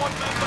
one man.